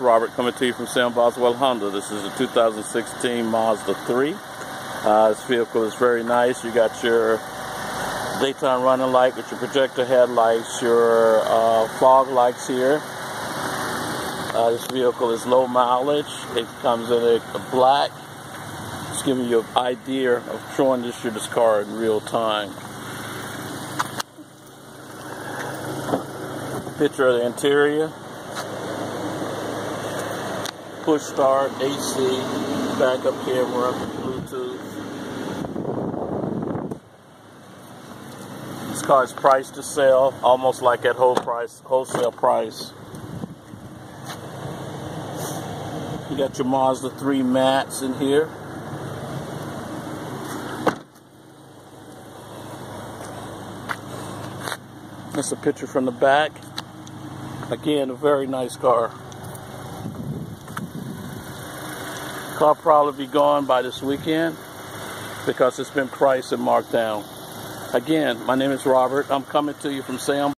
Robert coming to you from Sam Boswell Honda. This is a 2016 Mazda 3. Uh, this vehicle is very nice. You got your daytime running light your projector headlights, your uh, fog lights here. Uh, this vehicle is low mileage. It comes in a, a black. It's giving you an idea of showing this this car in real time. Picture of the interior. Push start, AC, backup camera, Bluetooth. This car is priced to sell, almost like at whole price, wholesale price. You got your Mazda 3 mats in here. That's a picture from the back. Again, a very nice car. Car probably be gone by this weekend because it's been priced and marked down. Again, my name is Robert. I'm coming to you from Sam